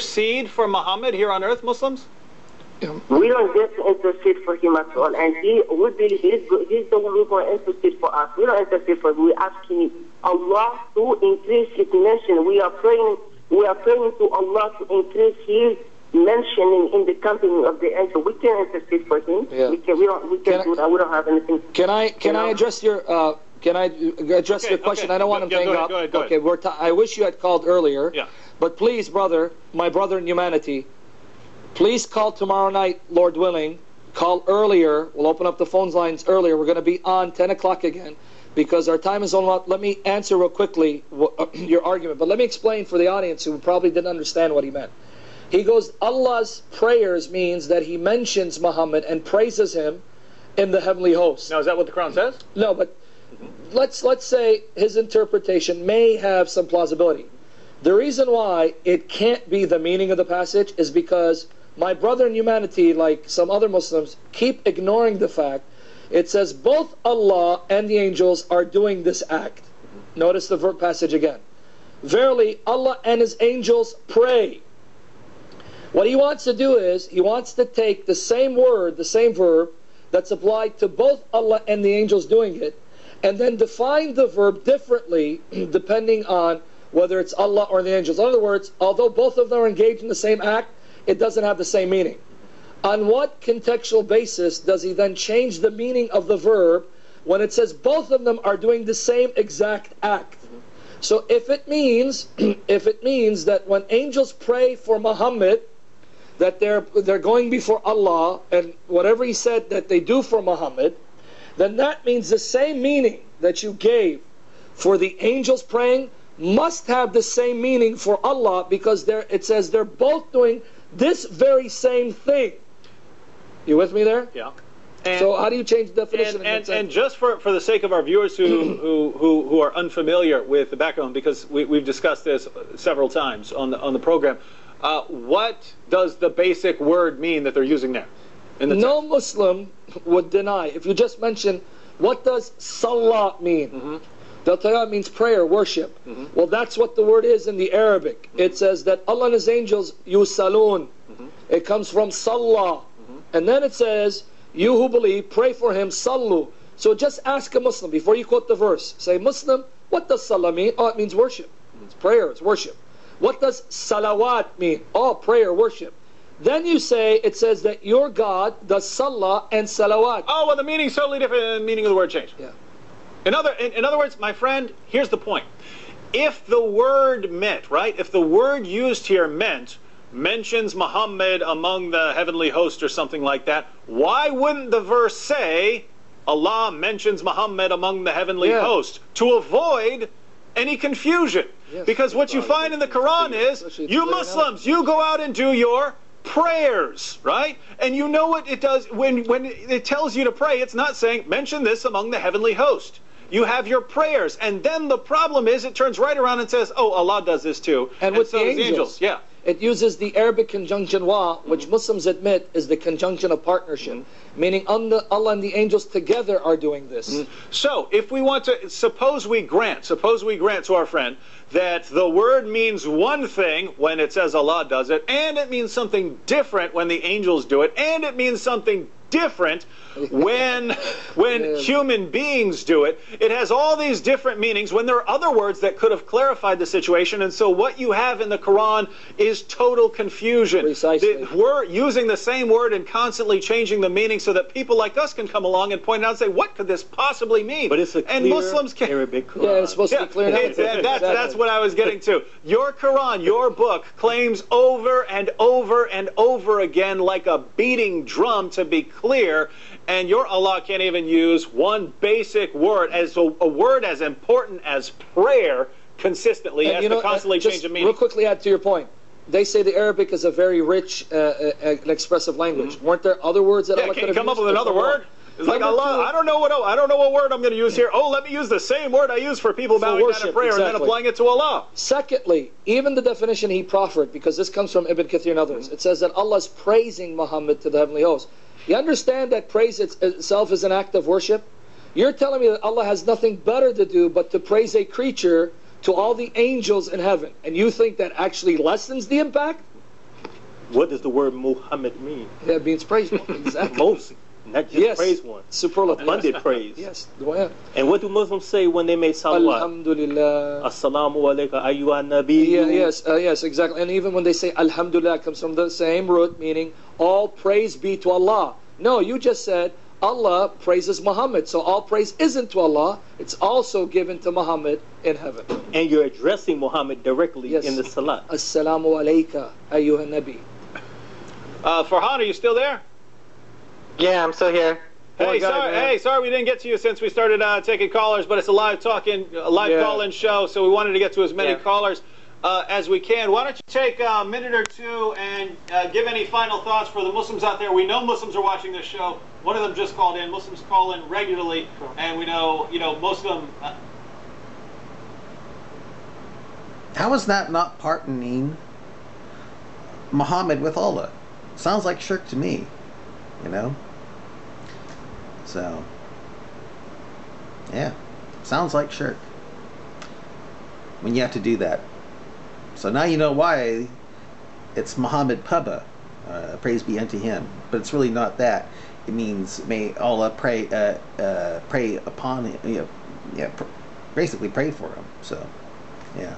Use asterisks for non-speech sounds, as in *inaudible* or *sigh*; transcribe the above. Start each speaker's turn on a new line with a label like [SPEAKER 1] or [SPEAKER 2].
[SPEAKER 1] intercede for Muhammad here on earth, Muslims?
[SPEAKER 2] We don't get to intercede for him at all. And he we believe he's, he's the one who's going to intercede for us. We don't intercede for him. We're asking Allah to increase his mention. We are praying we are praying to Allah to increase his mentioning in the company of the angel. We can't intercede for him.
[SPEAKER 3] Yeah.
[SPEAKER 2] We can we don't we can't
[SPEAKER 3] Can I-
[SPEAKER 2] do that. We don't have anything.
[SPEAKER 3] Can I can
[SPEAKER 2] You
[SPEAKER 3] I address your uh, can I address
[SPEAKER 1] Okay,
[SPEAKER 3] your question?
[SPEAKER 1] okay.
[SPEAKER 3] I don't want him
[SPEAKER 1] yeah,
[SPEAKER 3] hang
[SPEAKER 1] ahead,
[SPEAKER 3] up.
[SPEAKER 1] go ahead, go
[SPEAKER 3] okay, we're t- I wish you had called earlier.
[SPEAKER 1] Yeah.
[SPEAKER 3] But please, brother, my brother in humanity, please call tomorrow night, Lord willing. Call earlier. We'll open up the phone lines earlier. We're going to be on 10 o'clock again because our time is almost. Let me answer real quickly *clears throat* your argument, but let me explain for the audience who probably didn't understand what he meant. He goes, Allah's prayers means that he mentions Muhammad and praises him in the heavenly host.
[SPEAKER 1] Now, is that what the Quran says?
[SPEAKER 3] No, but let's let's say his interpretation may have some plausibility. The reason why it can't be the meaning of the passage is because my brother in humanity, like some other Muslims, keep ignoring the fact it says both Allah and the angels are doing this act. Notice the verb passage again. Verily, Allah and His angels pray. What he wants to do is he wants to take the same word, the same verb that's applied to both Allah and the angels doing it, and then define the verb differently *clears throat* depending on whether it's Allah or the angels. In other words, although both of them are engaged in the same act, it doesn't have the same meaning. On what contextual basis does he then change the meaning of the verb when it says both of them are doing the same exact act? So if it means *clears throat* if it means that when angels pray for Muhammad, that they're they're going before Allah and whatever he said that they do for Muhammad, then that means the same meaning that you gave for the angels praying must have the same meaning for Allah because they're, it says they're both doing this very same thing. You with me there?
[SPEAKER 1] Yeah. And,
[SPEAKER 3] So how do you change the definition?
[SPEAKER 1] and, and, and just for, for the sake of our viewers who, *clears throat* who, who, who are unfamiliar with the background, because we, we've discussed this several times on the, on the program, uh, what does the basic word mean that they're using there?
[SPEAKER 3] No? Muslim would deny. If you just mention, what does salah mean?
[SPEAKER 1] Mm-hmm.
[SPEAKER 3] They'll tell you it means prayer, worship. Well, that's what the word is in the Arabic.
[SPEAKER 1] Mm-hmm.
[SPEAKER 3] It says that Allah and His angels yusaloon.
[SPEAKER 1] Mm-hmm.
[SPEAKER 3] It comes from salah. And then it says, you who believe, pray for him, sallu. So just ask a Muslim before you quote the verse. Say, Muslim, what does salah mean? Oh, it means worship. It's prayer, it's worship. What does salawat mean? Oh, prayer, worship. Then you say, it says that your God does salah and salawat.
[SPEAKER 1] Oh, well, the meaning's totally different. The meaning of the word changed.
[SPEAKER 3] Yeah.
[SPEAKER 1] In other, in, in other words, my friend, here's the point. If the word meant, right, if the word used here meant, mentions Muhammad among the heavenly host or something like that, why wouldn't the verse say, Allah mentions Muhammad among the heavenly
[SPEAKER 3] Yeah.
[SPEAKER 1] host to avoid any confusion?
[SPEAKER 3] Yes.
[SPEAKER 1] Because what you find in the Quran is, you
[SPEAKER 3] clear it out.
[SPEAKER 1] Muslims, you go out and do your prayers, right? And you know what it does when when it tells you to pray, it's not saying mention this among the heavenly host. You have your prayers, and then the problem is it turns right around and says, "Oh, Allah does this too."
[SPEAKER 3] And with
[SPEAKER 1] so
[SPEAKER 3] the
[SPEAKER 1] does
[SPEAKER 3] angels.
[SPEAKER 1] yeah.
[SPEAKER 3] It uses the Arabic conjunction wa, which Muslims admit is the conjunction of partnership, meaning Allah and the angels together are doing this. Mm-hmm.
[SPEAKER 1] So, if we want to, suppose we grant, suppose we grant to our friend that the word means one thing when it says Allah does it, and it means something different when the angels do it, and it means something different when when
[SPEAKER 3] Yeah.
[SPEAKER 1] human beings do it. It has all these different meanings when there are other words that could have clarified the situation. And so what you have in the Quran is total confusion.
[SPEAKER 3] Precisely.
[SPEAKER 1] The- we're using the same word and constantly changing the meaning so that people like us can come along and point out and say, what could this possibly mean?
[SPEAKER 4] But it's a
[SPEAKER 1] and Muslims can
[SPEAKER 4] Arabic Quran.
[SPEAKER 3] Yeah, it's supposed to be clear
[SPEAKER 1] uh, now. that's,
[SPEAKER 3] Exactly.
[SPEAKER 1] that's what I was getting to. Your Quran, your book, claims over and over and over again, like a beating drum, to be clear. Clear, and your Allah can't even use one basic word as a, a word as important as prayer consistently.
[SPEAKER 3] And
[SPEAKER 1] has
[SPEAKER 3] you know,
[SPEAKER 1] to constantly
[SPEAKER 3] uh,
[SPEAKER 1] change the meaning.
[SPEAKER 3] Real quickly, add to your point. They say the Arabic is a very rich uh, uh, and expressive language. Weren't there other words that
[SPEAKER 1] Mm-hmm. Yeah,
[SPEAKER 3] Allah could have
[SPEAKER 1] come up with another word? It's like Allah.
[SPEAKER 3] two-
[SPEAKER 1] I don't know what. I don't know what word I'm going to use here. Oh, let me use the same word I use for people
[SPEAKER 3] For
[SPEAKER 1] bowing down in
[SPEAKER 3] worship,
[SPEAKER 1] prayer and then applying it to Allah.
[SPEAKER 3] Secondly, even the definition he proffered, because this comes from Ibn Kathir and others, it says that Allah is praising Muhammad to the heavenly host. You understand that praise itself is an act of worship? You're telling me that Allah has nothing better to do but to praise a creature to all the angels in heaven, and you think that actually lessens the impact?
[SPEAKER 4] What does the word Muhammad mean?
[SPEAKER 3] That means praise. *laughs* Exactly.
[SPEAKER 4] Most, not just
[SPEAKER 3] yes.
[SPEAKER 4] praise one.
[SPEAKER 3] Superlative.
[SPEAKER 4] Abundant
[SPEAKER 3] yes. *laughs*
[SPEAKER 4] praise.
[SPEAKER 3] Yes. Go ahead.
[SPEAKER 4] And what do Muslims say when they make salawat?
[SPEAKER 3] Alhamdulillah.
[SPEAKER 4] Assalamu alaikum ayyuhan nabi.
[SPEAKER 3] Yeah, yes, uh, yes, exactly. And even when they say Alhamdulillah, it comes from the same root, meaning all praise be to Allah. No, you just said Allah praises Muhammad. So all praise isn't to Allah, it's also given to Muhammad in heaven.
[SPEAKER 4] And you're addressing Muhammad directly
[SPEAKER 3] Yes.
[SPEAKER 4] in the salat.
[SPEAKER 3] Assalamu alayka, ayyuha nabi.
[SPEAKER 1] Uh, Farhan, are you still there?
[SPEAKER 5] Yeah, I'm still here.
[SPEAKER 1] Hey,
[SPEAKER 3] guy,
[SPEAKER 1] sorry,
[SPEAKER 3] man.
[SPEAKER 1] hey, sorry we didn't get to you since we started uh, taking callers, but it's a live talking, a live
[SPEAKER 3] Yeah.
[SPEAKER 1] call-in show, so we wanted to get to as many
[SPEAKER 5] Yeah.
[SPEAKER 1] callers uh, as we can. Why don't you take a minute or two and uh, give any final thoughts for the Muslims out there? We know Muslims are watching this show. One of them just called in. Muslims call in regularly, and we know, you know, most of them. Uh,
[SPEAKER 6] How is that not partnering Muhammad with Allah? Sounds like shirk to me, you know? So, yeah, sounds like shirk when you have to do that. So now you know why it's Muhammad Pubba, uh, praise be unto him. But it's really not that. It means may Allah pray, uh, uh, pray upon him, you know, yeah, pr- basically pray for him. So, yeah.